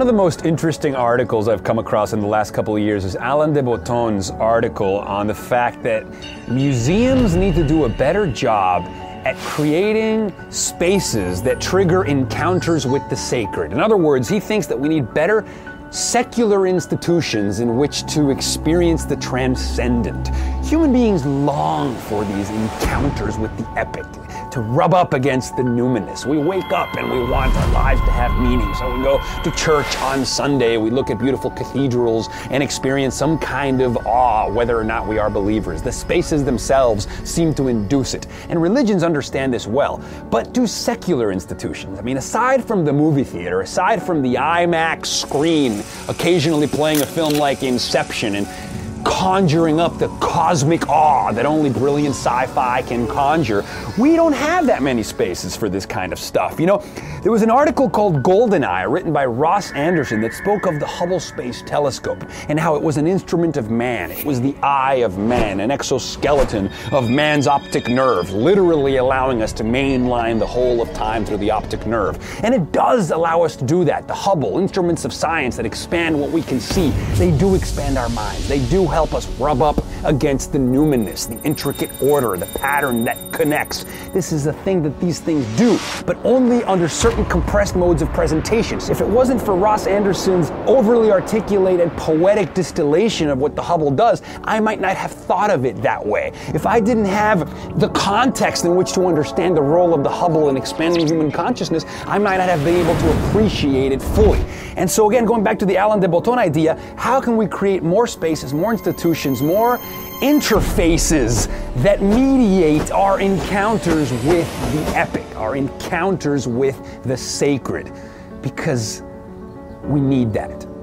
of the most interesting articles I've come across in the last couple of years is Alain de Botton's article on the fact that museums need to do a better job at creating spaces that trigger encounters with the sacred. In other words, he thinks that we need better secular institutions in which to experience the transcendent. Human beings long for these encounters with the epic, to rub up against the numinous. We wake up and we want our lives to have meaning. So we go to church on Sunday, we look at beautiful cathedrals and experience some kind of awe, whether or not we are believers. The spaces themselves seem to induce it. And religions understand this well. But do secular institutions? I mean, aside from the movie theater, aside from the IMAX screen, occasionally playing a film like Inception and conjuring up the cosmic awe that only brilliant sci fi can conjure. We don't have that many spaces for this kind of stuff. You know, there was an article called Goldeneye written by Ross Andersen that spoke of the Hubble Space Telescope and how it was an instrument of man. It was the eye of man, an exoskeleton of man's optic nerve, literally allowing us to mainline the whole of time through the optic nerve. And it does allow us to do that. The Hubble, instruments of science that expand what we can see, they do expand our minds. They do help us rub up against the numinous, the intricate order, the pattern that connects. This is a thing that these things do, but only under certain compressed modes of presentations. If it wasn't for Ross Andersen's overly articulated poetic distillation of what the Hubble does, I might not have thought of it that way. If I didn't have the context in which to understand the role of the Hubble in expanding human consciousness, I might not have been able to appreciate it fully. And so again, going back to the Alain de Botton idea, how can we create more spaces, more institutions, more interfaces that mediate our encounters with the epic, our encounters with the sacred, because we need that.